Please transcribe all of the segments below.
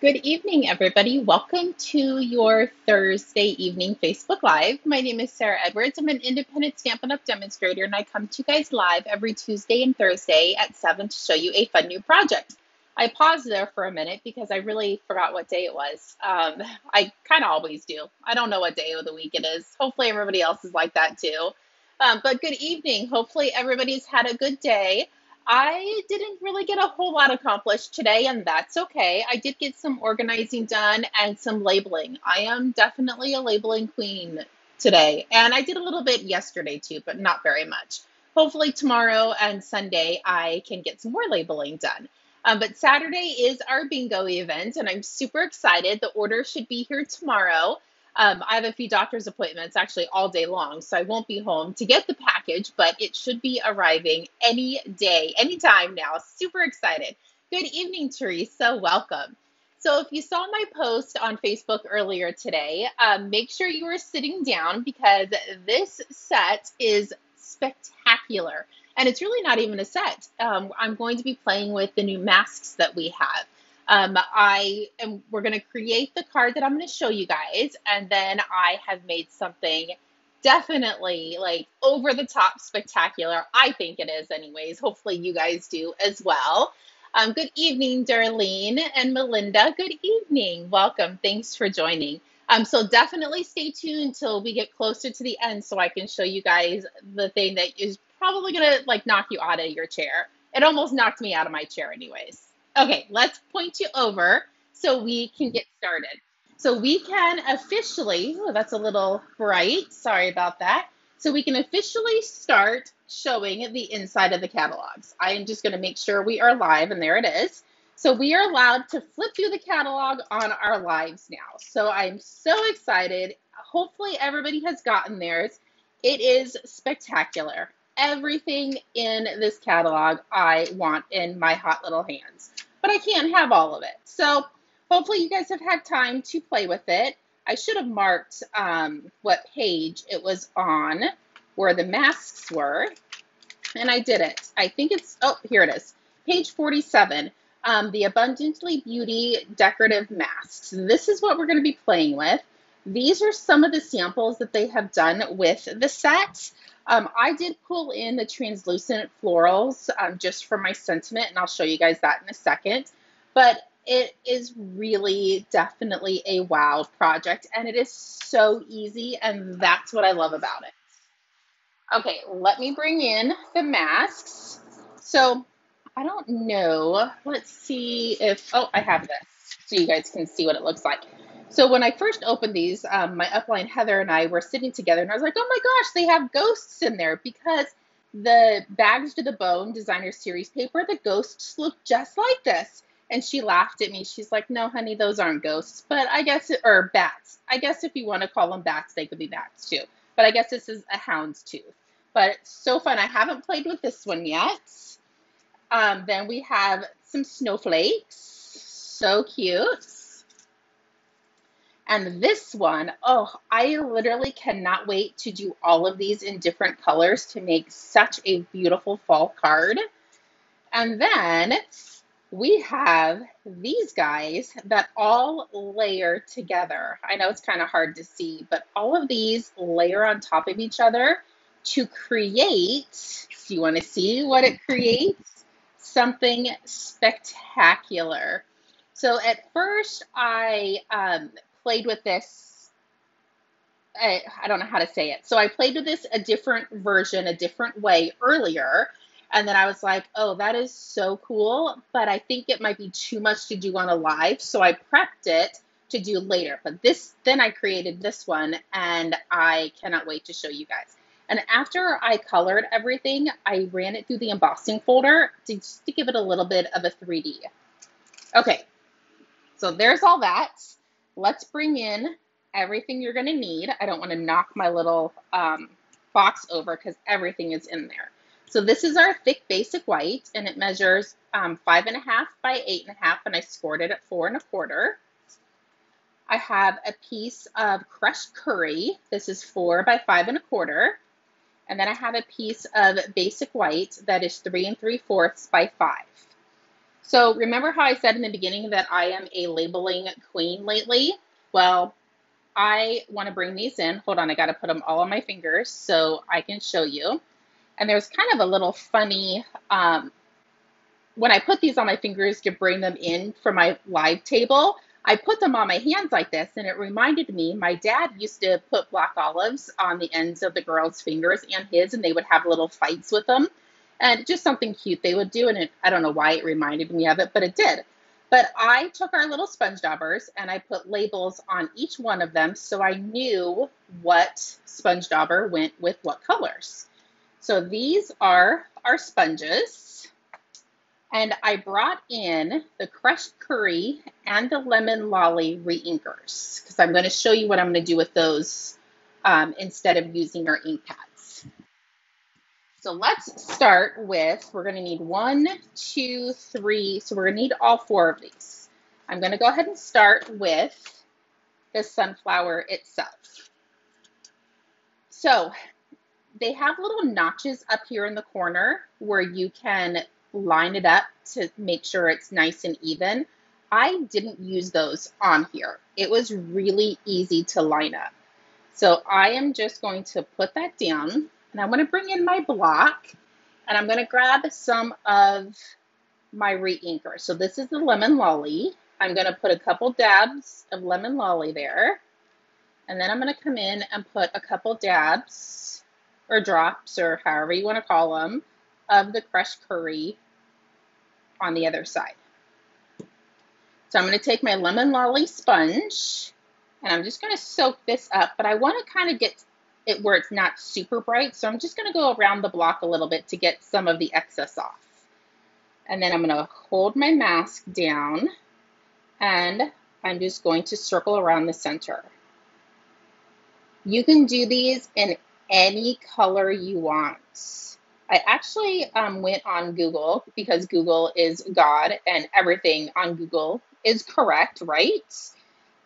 Good evening, everybody. Welcome to your Thursday evening Facebook Live. My name is Sarah Edwards. I'm an independent Stampin' Up! demonstrator, and I come to you guys live every Tuesday and Thursday at 7 to show you a fun new project. I paused there for a minute because I really forgot what day it was. Um, I kind of always do. I don't know what day of the week it is. Hopefully, everybody else is like that too. Um, but good evening. Hopefully, everybody's had a good day. I didn't really get a whole lot accomplished today, and that's okay. I did get some organizing done and some labeling. I am definitely a labeling queen today, and I did a little bit yesterday too, but not very much. Hopefully, tomorrow and Sunday, I can get some more labeling done. Um, but Saturday is our bingo event, and I'm super excited. The order should be here tomorrow. Um, I have a few doctor's appointments actually all day long, so I won't be home to get the package, but it should be arriving any day, anytime now. Super excited. Good evening, Teresa. Welcome. So, if you saw my post on Facebook earlier today, um, make sure you are sitting down because this set is spectacular. And it's really not even a set. Um, I'm going to be playing with the new masks that we have. Um, I am, we're going to create the card that I'm going to show you guys, and then I have made something definitely like over the top spectacular. I think it is, anyways. Hopefully, you guys do as well. Um, good evening, Darlene and Melinda. Good evening. Welcome. Thanks for joining. Um, so definitely stay tuned until we get closer to the end so I can show you guys the thing that is probably gonna like knock you out of your chair. It almost knocked me out of my chair anyways. Okay, let's point you over so we can get started. So we can officially, oh, that's a little bright, sorry about that. So we can officially start showing the inside of the catalogs. I am just gonna make sure we are live and there it is. So we are allowed to flip through the catalog on our lives now. So I'm so excited. Hopefully everybody has gotten theirs. It is spectacular. Everything in this catalog I want in my hot little hands but I can't have all of it. So hopefully you guys have had time to play with it. I should have marked um, what page it was on where the masks were, and I didn't. I think it's, oh, here it is, page 47, um, the Abundantly Beauty Decorative Masks. This is what we're going to be playing with. These are some of the samples that they have done with the set. Um, I did pull in the translucent florals um, just for my sentiment, and I'll show you guys that in a second. But it is really definitely a wow project, and it is so easy, and that's what I love about it. Okay, let me bring in the masks. So I don't know. Let's see if, oh, I have this so you guys can see what it looks like. So when I first opened these, um, my upline Heather and I were sitting together, and I was like, "Oh my gosh, they have ghosts in there!" Because the bags to the bone designer series paper, the ghosts look just like this. And she laughed at me. She's like, "No, honey, those aren't ghosts, but I guess it, or bats. I guess if you want to call them bats, they could be bats too. But I guess this is a hound's tooth. But so fun. I haven't played with this one yet. Um, then we have some snowflakes. So cute. And this one, oh, I literally cannot wait to do all of these in different colors to make such a beautiful fall card. And then we have these guys that all layer together. I know it's kind of hard to see, but all of these layer on top of each other to create, do you want to see what it creates? Something spectacular. So at first I um, played with this. I, I don't know how to say it. So I played with this a different version, a different way earlier. And then I was like, oh, that is so cool. But I think it might be too much to do on a live. So I prepped it to do later. But this, then I created this one and I cannot wait to show you guys. And after I colored everything, I ran it through the embossing folder to, just to give it a little bit of a 3D. Okay, so there's all that let's bring in everything you're going to need. I don't want to knock my little um, box over because everything is in there. So this is our thick basic white, and it measures um, five and a half by eight and a half, and I scored it at four and a quarter. I have a piece of crushed curry. This is four by five and a quarter. And then I have a piece of basic white that is three and three fourths by five. So remember how I said in the beginning that I am a labeling queen lately? Well, I want to bring these in. Hold on, I got to put them all on my fingers so I can show you. And there's kind of a little funny, um, when I put these on my fingers to bring them in for my live table, I put them on my hands like this, and it reminded me my dad used to put black olives on the ends of the girls' fingers and his, and they would have little fights with them and just something cute they would do. And it, I don't know why it reminded me of it, but it did. But I took our little sponge daubers and I put labels on each one of them so I knew what sponge dauber went with what colors. So these are our sponges. And I brought in the crushed curry and the lemon lolly reinkers because I'm going to show you what I'm going to do with those um, instead of using our ink pad. So let's start with, we're going to need one, two, three. So we're to need all four of these. I'm going to go ahead and start with the sunflower itself. So they have little notches up here in the corner where you can line it up to make sure it's nice and even. I didn't use those on here. It was really easy to line up. So I am just going to put that down and I'm going to bring in my block and I'm going to grab some of my reinker. So this is the lemon lolly. I'm going to put a couple dabs of lemon lolly there. And then I'm going to come in and put a couple dabs or drops or however you want to call them of the crushed curry on the other side. So I'm going to take my lemon lolly sponge and I'm just going to soak this up, but I want to kind of get it where it's not super bright. So I'm just going to go around the block a little bit to get some of the excess off. And then I'm going to hold my mask down and I'm just going to circle around the center. You can do these in any color you want. I actually um, went on Google because Google is God and everything on Google is correct, right?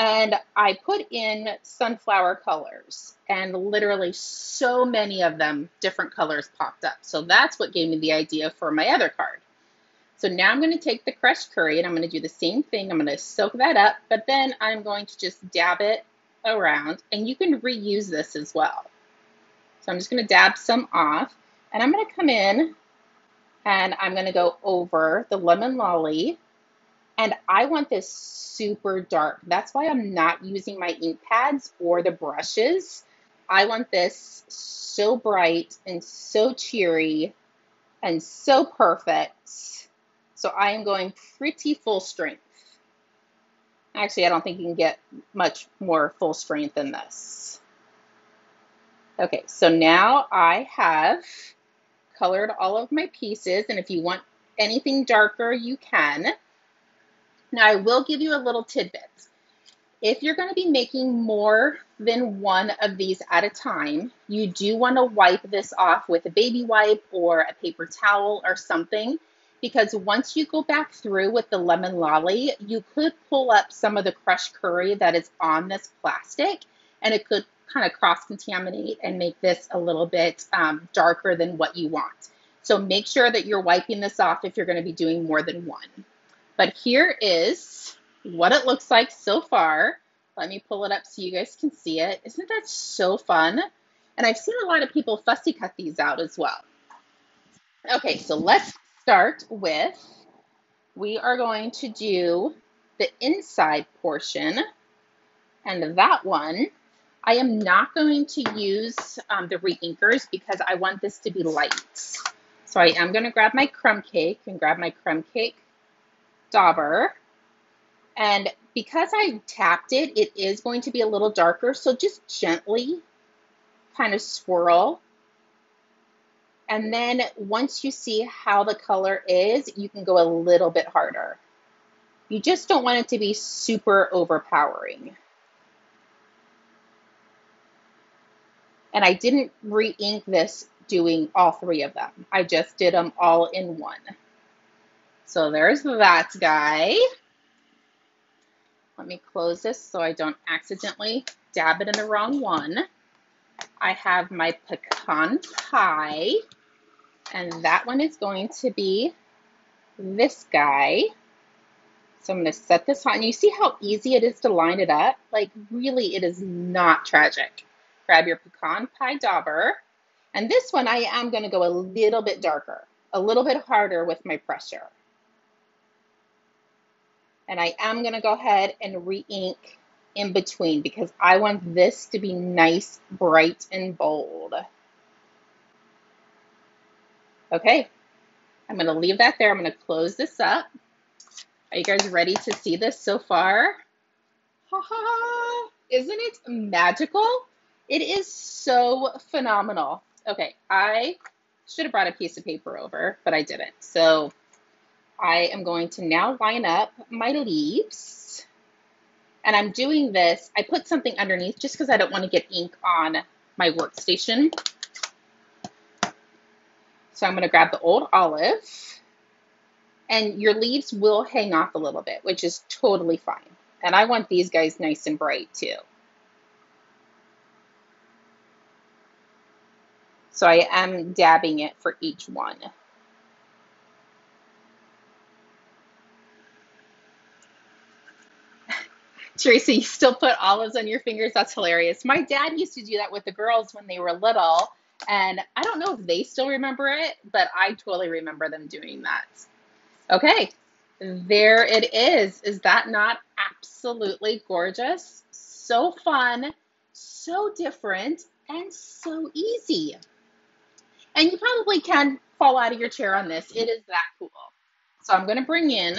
And I put in sunflower colors, and literally so many of them, different colors popped up. So that's what gave me the idea for my other card. So now I'm going to take the crushed curry and I'm going to do the same thing. I'm going to soak that up, but then I'm going to just dab it around, and you can reuse this as well. So I'm just going to dab some off, and I'm going to come in and I'm going to go over the lemon lolly and I want this super dark. That's why I'm not using my ink pads or the brushes. I want this so bright and so cheery and so perfect. So I am going pretty full strength. Actually, I don't think you can get much more full strength than this. Okay, so now I have colored all of my pieces, and if you want anything darker, you can. Now, I will give you a little tidbit. If you're going to be making more than one of these at a time, you do want to wipe this off with a baby wipe or a paper towel or something because once you go back through with the lemon lolly, you could pull up some of the crushed curry that is on this plastic and it could kind of cross contaminate and make this a little bit um, darker than what you want. So make sure that you're wiping this off if you're going to be doing more than one. But here is what it looks like so far. Let me pull it up so you guys can see it. Isn't that so fun? And I've seen a lot of people fussy cut these out as well. Okay, so let's start with, we are going to do the inside portion. And that one, I am not going to use um, the reinkers because I want this to be light. So I am going to grab my crumb cake and grab my crumb cake dauber. And because I tapped it, it is going to be a little darker. So just gently kind of swirl. And then once you see how the color is, you can go a little bit harder. You just don't want it to be super overpowering. And I didn't re-ink this doing all three of them. I just did them all in one. So there's that guy. Let me close this so I don't accidentally dab it in the wrong one. I have my pecan pie, and that one is going to be this guy. So I'm going to set this on. You see how easy it is to line it up? Like, really, it is not tragic. Grab your pecan pie dauber. And this one, I am going to go a little bit darker, a little bit harder with my pressure. And I am going to go ahead and re-ink in between because I want this to be nice, bright, and bold. Okay, I'm going to leave that there. I'm going to close this up. Are you guys ready to see this so far? Ha ha! Isn't it magical? It is so phenomenal. Okay, I should have brought a piece of paper over, but I didn't. So I am going to now line up my leaves. And I'm doing this, I put something underneath just because I don't want to get ink on my workstation. So I'm going to grab the old olive. And your leaves will hang off a little bit, which is totally fine. And I want these guys nice and bright too. So I am dabbing it for each one. Tracy, you still put olives on your fingers? That's hilarious. My dad used to do that with the girls when they were little. And I don't know if they still remember it, but I totally remember them doing that. Okay, there it is. Is that not absolutely gorgeous? So fun, so different, and so easy. And you probably can fall out of your chair on this. It is that cool. So I'm going to bring in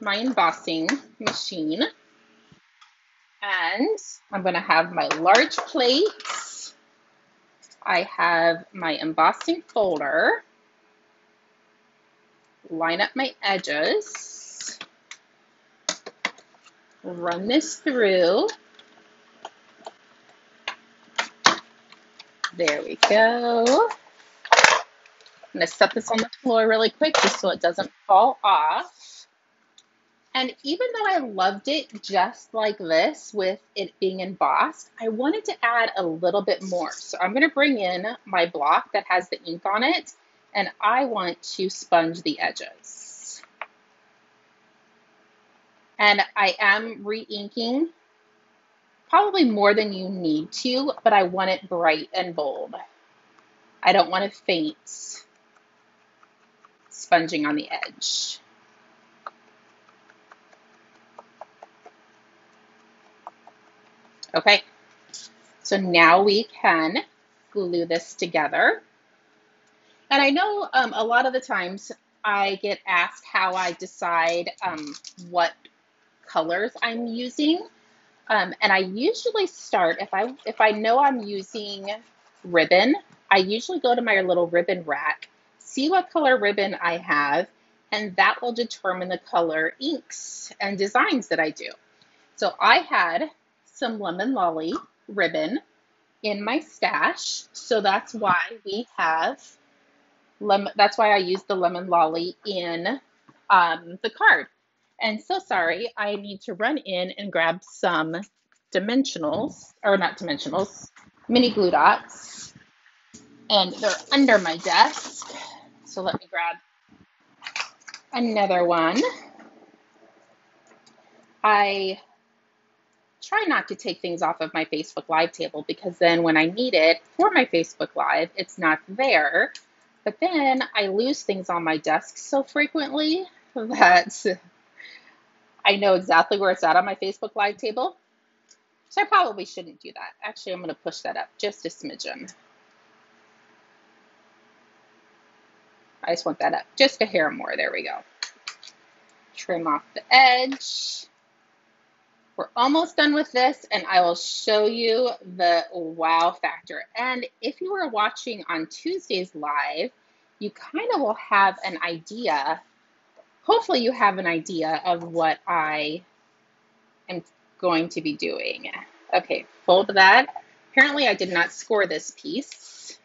my embossing machine. And I'm going to have my large plates. I have my embossing folder. Line up my edges. Run this through. There we go. I'm going to set this on the floor really quick just so it doesn't fall off. And even though I loved it just like this with it being embossed, I wanted to add a little bit more. So I'm going to bring in my block that has the ink on it and I want to sponge the edges. And I am re-inking probably more than you need to, but I want it bright and bold. I don't want to faint sponging on the edge. Okay, so now we can glue this together. And I know um, a lot of the times I get asked how I decide um, what colors I'm using. Um, and I usually start, if I, if I know I'm using ribbon, I usually go to my little ribbon rack, see what color ribbon I have, and that will determine the color inks and designs that I do. So I had some lemon lolly ribbon in my stash. So that's why we have lemon, that's why I use the lemon lolly in um, the card. And so sorry, I need to run in and grab some dimensionals, or not dimensionals, mini glue dots. And they're under my desk. So let me grab another one. I try not to take things off of my Facebook Live table because then when I need it for my Facebook Live, it's not there. But then I lose things on my desk so frequently that I know exactly where it's at on my Facebook Live table. So I probably shouldn't do that. Actually, I'm going to push that up just a smidgen. I just want that up just a hair more. There we go. Trim off the edge. We're almost done with this and I will show you the wow factor. And if you were watching on Tuesday's live, you kind of will have an idea. Hopefully you have an idea of what I am going to be doing. Okay, fold that. Apparently I did not score this piece.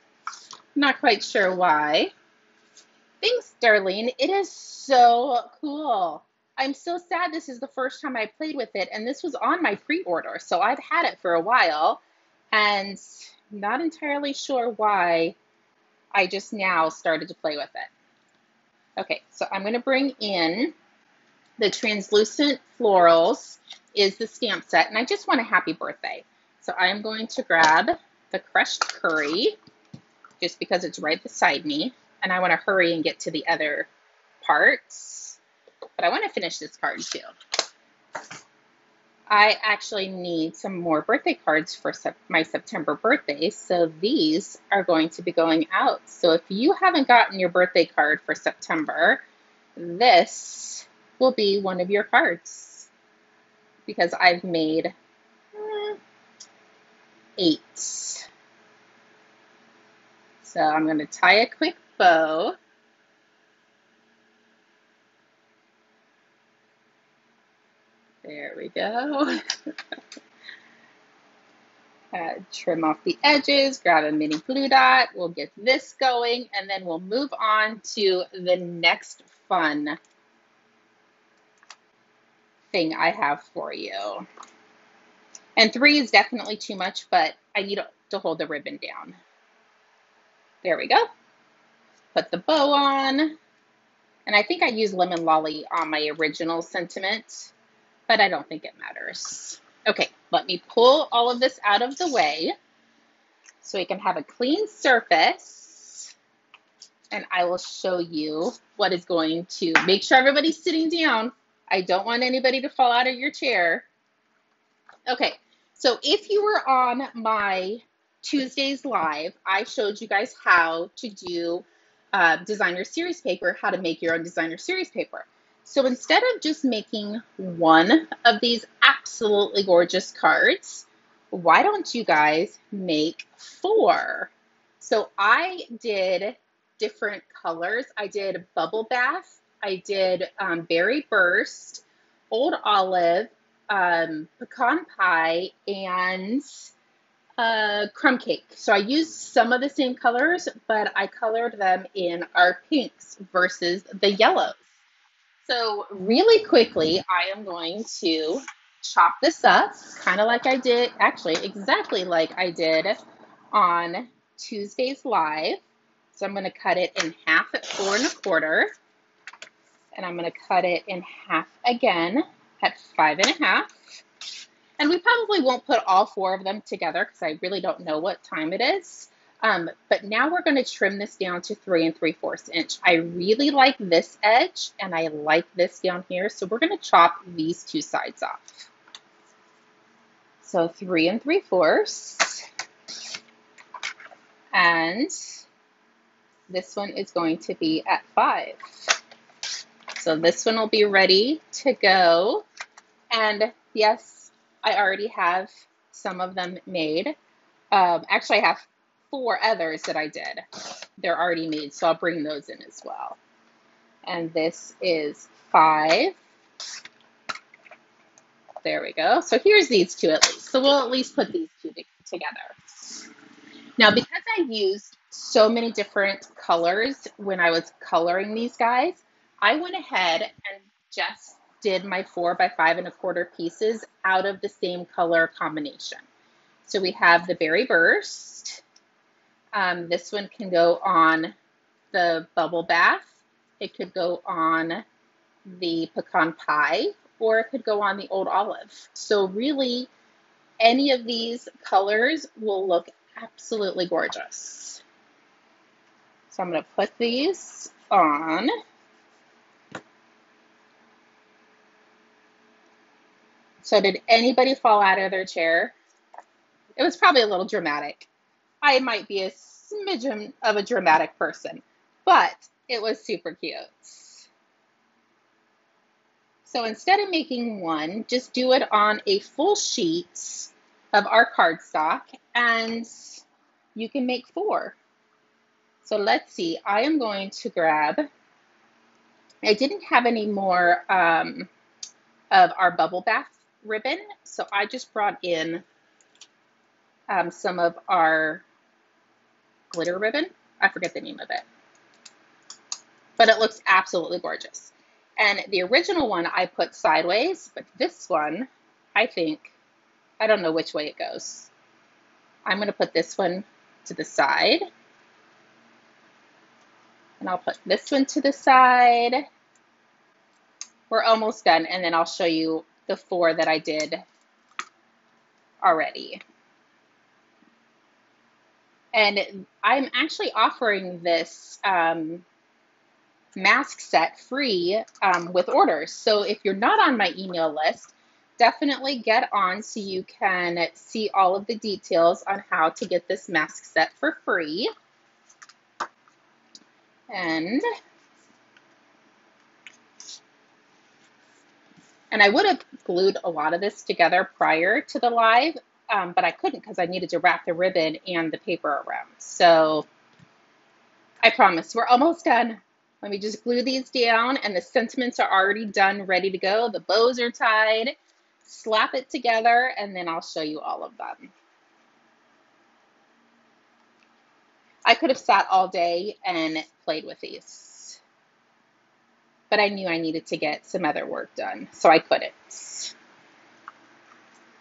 Not quite sure why. Thanks, Darlene. It is so cool. I'm so sad this is the first time I played with it, and this was on my pre-order, so I've had it for a while, and not entirely sure why I just now started to play with it. Okay, so I'm going to bring in the translucent florals is the stamp set, and I just want a happy birthday. So I am going to grab the crushed curry, just because it's right beside me, and I want to hurry and get to the other parts, but I want to finish this card too. I actually need some more birthday cards for my September birthday, so these are going to be going out. So if you haven't gotten your birthday card for September, this will be one of your cards because I've made eh, eight. So I'm going to tie a quick bow. There we go. uh, trim off the edges, grab a mini glue dot. We'll get this going, and then we'll move on to the next fun thing I have for you. And three is definitely too much, but I need to hold the ribbon down. There we go. Put the bow on. And I think I used Lemon Lolly on my original sentiment but I don't think it matters. Okay, let me pull all of this out of the way so we can have a clean surface and I will show you what is going to make sure everybody's sitting down. I don't want anybody to fall out of your chair. Okay, so if you were on my Tuesdays live, I showed you guys how to do uh, designer series paper, how to make your own designer series paper. So instead of just making one of these absolutely gorgeous cards, why don't you guys make four? So I did different colors. I did Bubble Bath, I did um, Berry Burst, Old Olive, um, Pecan Pie, and uh, Crumb Cake. So I used some of the same colors, but I colored them in our pinks versus the yellows. So really quickly, I am going to chop this up, kind of like I did, actually exactly like I did on Tuesday's live. So I'm going to cut it in half at four and a quarter. And I'm going to cut it in half again at five and a half. And we probably won't put all four of them together because I really don't know what time it is. Um, but now we're going to trim this down to three and three fourths inch. I really like this edge and I like this down here. So we're going to chop these two sides off. So three and three fourths. And this one is going to be at five. So this one will be ready to go. And yes, I already have some of them made. Um, actually, I have four others that I did. They're already made, so I'll bring those in as well. And this is five. There we go. So here's these two at least. So we'll at least put these two together. Now, because I used so many different colors when I was coloring these guys, I went ahead and just did my four by five and a quarter pieces out of the same color combination. So we have the Berry Burst, um, this one can go on the bubble bath. It could go on the pecan pie, or it could go on the old olive. So really, any of these colors will look absolutely gorgeous. So I'm going to put these on. So did anybody fall out of their chair? It was probably a little dramatic. I might be a smidgen of a dramatic person, but it was super cute. So instead of making one, just do it on a full sheet of our cardstock and you can make four. So let's see, I am going to grab, I didn't have any more um, of our bubble bath ribbon, so I just brought in um, some of our glitter ribbon. I forget the name of it. But it looks absolutely gorgeous. And the original one I put sideways, but this one, I think, I don't know which way it goes. I'm going to put this one to the side. And I'll put this one to the side. We're almost done, and then I'll show you the four that I did already. And I'm actually offering this um, mask set free um, with orders. So if you're not on my email list, definitely get on so you can see all of the details on how to get this mask set for free. And and I would have glued a lot of this together prior to the live, um, but I couldn't because I needed to wrap the ribbon and the paper around. So I promise we're almost done. Let me just glue these down and the sentiments are already done, ready to go. The bows are tied. Slap it together and then I'll show you all of them. I could have sat all day and played with these, but I knew I needed to get some other work done, so I couldn't.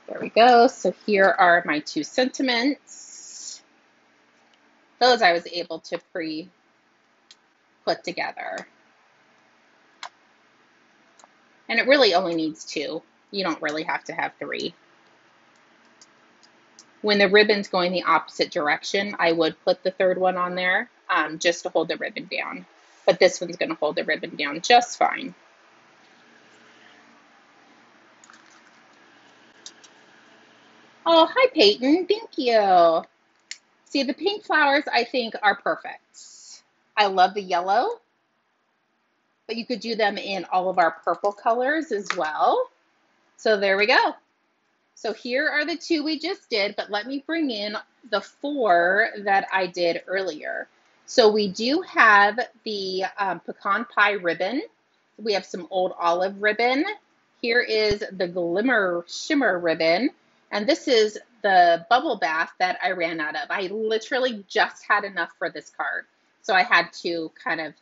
There we go. So here are my two sentiments. Those I was able to pre put together. And it really only needs two. You don't really have to have three. When the ribbon's going the opposite direction, I would put the third one on there um, just to hold the ribbon down. But this one's going to hold the ribbon down just fine. Oh, hi, Peyton. Thank you. See, the pink flowers, I think, are perfect. I love the yellow, but you could do them in all of our purple colors as well. So there we go. So here are the two we just did, but let me bring in the four that I did earlier. So we do have the um, pecan pie ribbon. We have some old olive ribbon. Here is the glimmer shimmer ribbon. And this is the bubble bath that I ran out of. I literally just had enough for this card. So I had to kind of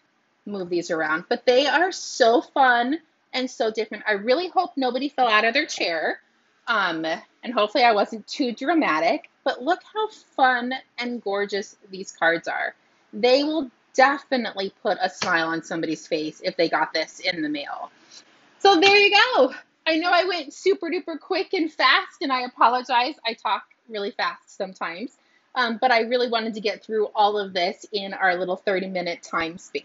move these around. But they are so fun and so different. I really hope nobody fell out of their chair. Um, and hopefully I wasn't too dramatic. But look how fun and gorgeous these cards are. They will definitely put a smile on somebody's face if they got this in the mail. So there you go. I know I went super duper quick and fast, and I apologize. I talk really fast sometimes. Um, but I really wanted to get through all of this in our little 30 minute time span.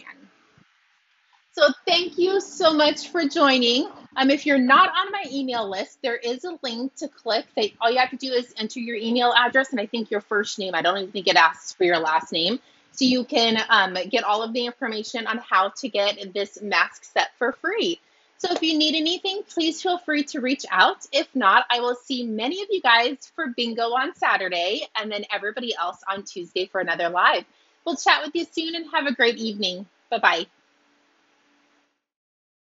So thank you so much for joining. Um, if you're not on my email list, there is a link to click. That all you have to do is enter your email address and I think your first name. I don't even think it asks for your last name. So you can um, get all of the information on how to get this mask set for free. So if you need anything, please feel free to reach out. If not, I will see many of you guys for bingo on Saturday and then everybody else on Tuesday for another live. We'll chat with you soon and have a great evening. Bye bye.